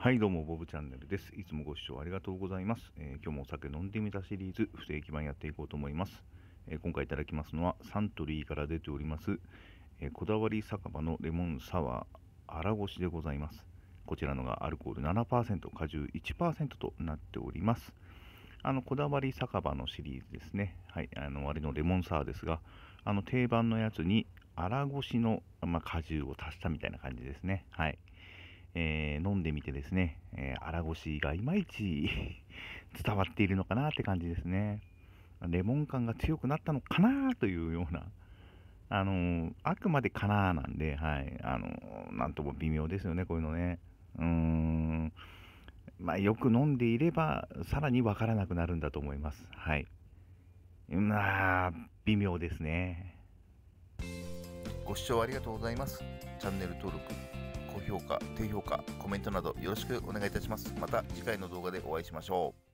はい、どうも、ボブチャンネルです。いつもご視聴ありがとうございます。えー今日もお酒飲んでみたシリーズ、不定期版やっていこうと思います。えー今回いただきますのは、サントリーから出ております、えーこだわり酒場のレモンサワー、荒越しでございます。こちらのがアルコール7%、果汁1%となっております。あの、こだわり酒場のシリーズですね。はい、あの、あれのレモンサワーですが、あの、定番のやつに、荒越しの、まあ、果汁を足したみたいな感じですね。はい。えー飲んでみてですね、えー、荒越しがいまいち 伝わっているのかなって感じですね。レモン感が強くなったのかなというような、あのーあくまでかななんで、はい、あのーなんとも微妙ですよね、こういうのね。うーん、まあ、よく飲んでいれば、さらにわからなくなるんだと思います。はい。まあ、微妙ですね。ご視聴ありがとうございます。チャンネル登録、高評価、低評価、コメントなどよろしくお願いいたします。また次回の動画でお会いしましょう。